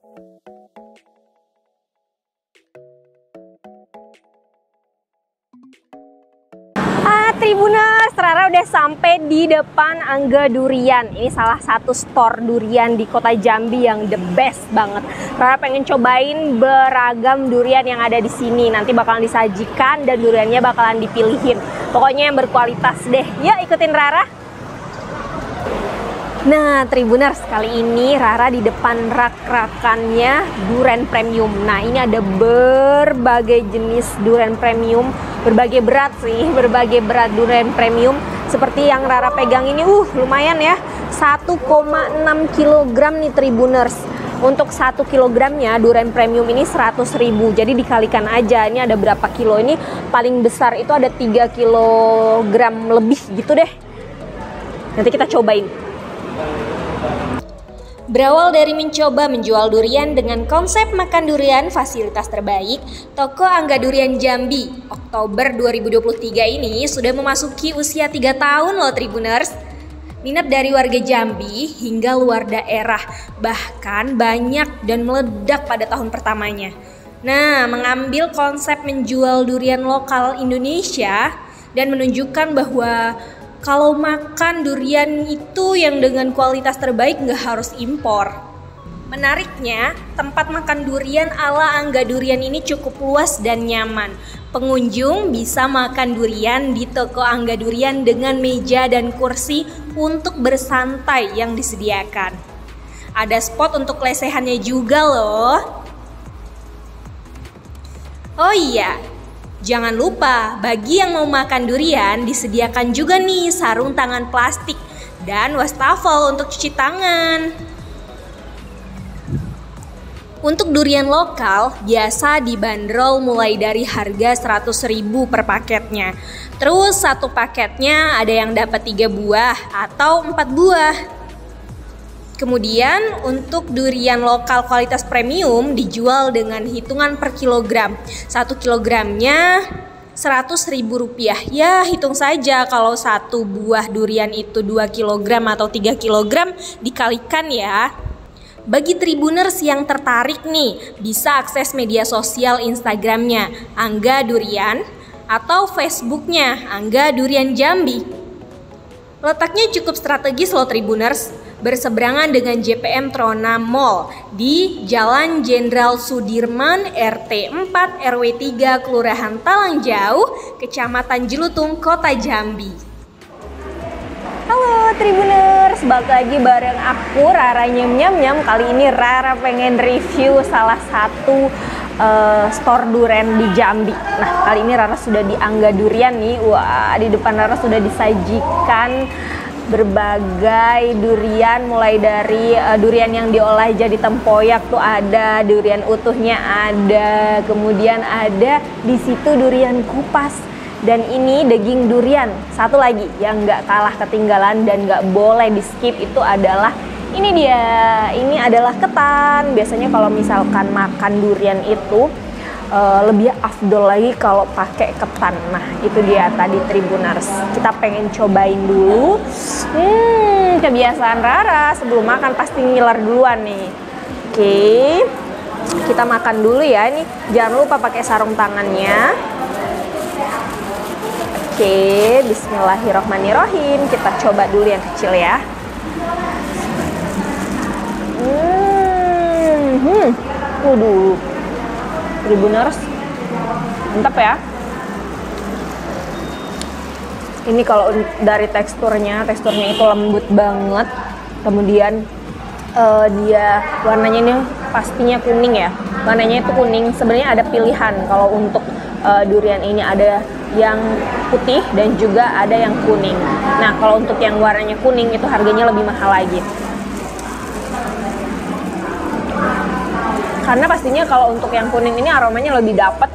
Ah, Tribuners, Rara udah sampai di depan Angga Durian. Ini salah satu store durian di kota Jambi yang the best banget. Rara pengen cobain beragam durian yang ada di sini. Nanti bakalan disajikan dan duriannya bakalan dipilihin. Pokoknya yang berkualitas deh. Yuk ikutin Rara. Nah, Tribuners, kali ini Rara di depan rak-rakannya Duren Premium. Nah, ini ada berbagai jenis Duren Premium, berbagai berat sih, berbagai berat Duren Premium. Seperti yang Rara pegang ini, uh, lumayan ya, 1,6 kg nih Tribuners. Untuk 1 kilogramnya Duren Premium ini 100 ribu Jadi dikalikan aja Ini ada berapa kilo ini Paling besar itu ada 3 kilogram lebih gitu deh Nanti kita cobain Berawal dari mencoba menjual durian dengan konsep makan durian fasilitas terbaik, toko Angga Durian Jambi Oktober 2023 ini sudah memasuki usia 3 tahun loh Tribuners. Minat dari warga Jambi hingga luar daerah bahkan banyak dan meledak pada tahun pertamanya. Nah, mengambil konsep menjual durian lokal Indonesia dan menunjukkan bahwa kalau makan durian itu yang dengan kualitas terbaik nggak harus impor. Menariknya, tempat makan durian ala Angga Durian ini cukup luas dan nyaman. Pengunjung bisa makan durian di toko Angga Durian dengan meja dan kursi untuk bersantai yang disediakan. Ada spot untuk lesehannya juga loh. Oh iya, jangan lupa bagi yang mau makan durian disediakan juga nih sarung tangan plastik dan wastafel untuk cuci tangan. Untuk durian lokal biasa dibanderol mulai dari harga 100.000 per paketnya. Terus satu paketnya ada yang dapat tiga buah atau empat buah. Kemudian untuk durian lokal kualitas premium dijual dengan hitungan per kilogram. Satu kilogramnya 100 ribu rupiah. Ya hitung saja kalau satu buah durian itu 2 kilogram atau 3 kilogram dikalikan ya. Bagi Tribuners yang tertarik nih, bisa akses media sosial Instagramnya Angga Durian atau Facebooknya Angga Durian Jambi. Letaknya cukup strategis loh Tribuners, berseberangan dengan JPM Trona Mall di Jalan Jenderal Sudirman RT 4 RW 3 Kelurahan Talangjau, Kecamatan Jelutung, Kota Jambi. Halo Tribuners, balik lagi bareng aku Rara Nyam Nyam. Nyam Kali ini Rara pengen review salah satu uh, store durian di Jambi. Nah kali ini Rara sudah di Angga Durian nih. Wah di depan Rara sudah disajikan berbagai durian mulai dari uh, durian yang diolah jadi tempoyak tuh ada durian utuhnya ada kemudian ada di situ durian kupas. Dan ini daging durian. Satu lagi yang nggak kalah ketinggalan dan nggak boleh di skip itu adalah ini dia. Ini adalah ketan. Biasanya kalau misalkan makan durian itu uh, lebih afdol lagi kalau pakai ketan nah itu dia tadi Tribuners kita pengen cobain dulu hmm kebiasaan Rara sebelum makan pasti ngiler duluan nih oke kita makan dulu ya ini jangan lupa pakai sarung tangannya Oke, bismillahirrohmanirrohim. Kita coba dulu yang kecil ya. Hmm, hmm. Waduh. Tribuners. Mantap ya. Ini kalau dari teksturnya, teksturnya itu lembut banget. Kemudian uh, dia warnanya ini pastinya kuning ya. Warnanya itu kuning. Sebenarnya ada pilihan kalau untuk uh, durian ini ada yang putih dan juga ada yang kuning. Nah, kalau untuk yang warnanya kuning itu harganya lebih mahal lagi. Karena pastinya kalau untuk yang kuning ini aromanya lebih dapat.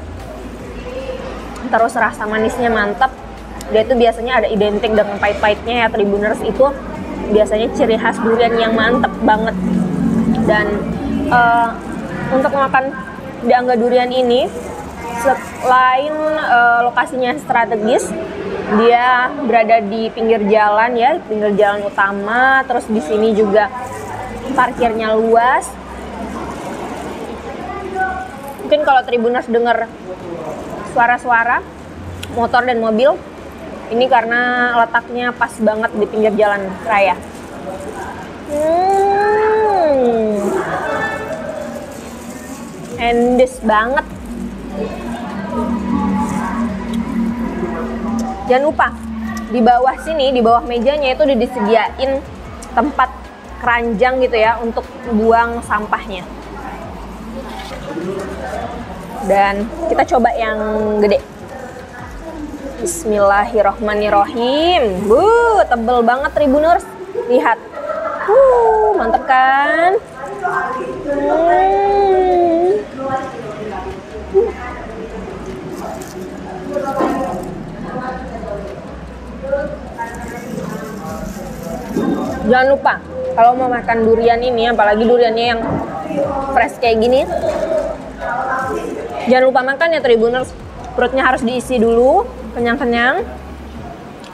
Terus rasa manisnya mantap. Dia itu biasanya ada identik dengan pahit-pahitnya ya Tribuners itu biasanya ciri khas durian yang mantep banget. Dan uh, untuk makan di durian ini selain uh, lokasinya strategis dia berada di pinggir jalan ya pinggir jalan utama terus di sini juga parkirnya luas Mungkin kalau Tribuners dengar suara-suara motor dan mobil, ini karena letaknya pas banget di pinggir jalan raya. Hmm. Endes banget. Jangan lupa di bawah sini, di bawah mejanya itu udah disediain tempat keranjang gitu ya untuk buang sampahnya. Dan kita coba yang gede. Bismillahirrohmanirrohim. Bu, tebel banget Tribuners. Lihat. Uh, mantep kan? Hmm. Jangan lupa kalau mau makan durian ini, apalagi duriannya yang fresh kayak gini, jangan lupa makan ya Tribuners. Perutnya harus diisi dulu, kenyang-kenyang,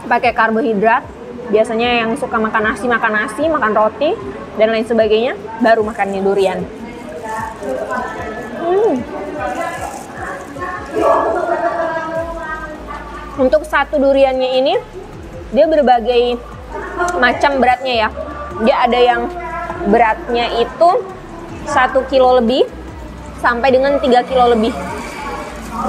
pakai karbohidrat. Biasanya yang suka makan nasi, makan nasi, makan roti, dan lain sebagainya, baru makannya durian. Hmm. Untuk satu duriannya ini, dia berbagai macam beratnya ya. Dia ada yang beratnya itu satu kilo lebih sampai dengan 3 kilo lebih.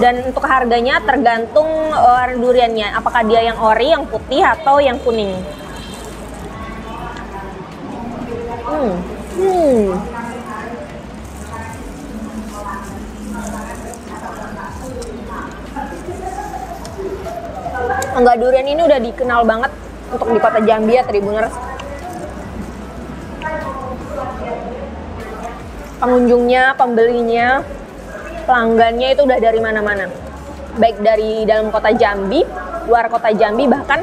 Dan untuk harganya tergantung warna duriannya, apakah dia yang ori, yang putih atau yang kuning. Hmm. Hmm. Enggak durian ini udah dikenal banget untuk di kota Jambi ya Tribuners. Pengunjungnya, pembelinya, pelanggannya itu udah dari mana-mana. Baik dari dalam kota Jambi, luar kota Jambi, bahkan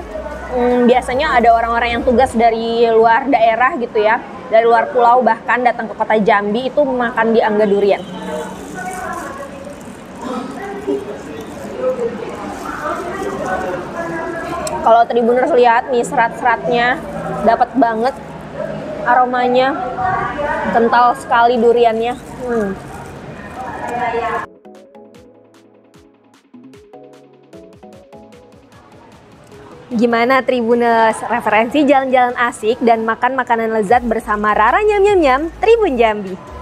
hmm, biasanya ada orang-orang yang tugas dari luar daerah gitu ya, dari luar pulau bahkan datang ke kota Jambi itu makan di Angga Durian. Kalau Tribuners lihat nih serat-seratnya dapat banget aromanya kental sekali duriannya. Hmm. Gimana Tribuners? Referensi jalan-jalan asik dan makan makanan lezat bersama Rara Nyam Nyam Nyam Tribun Jambi.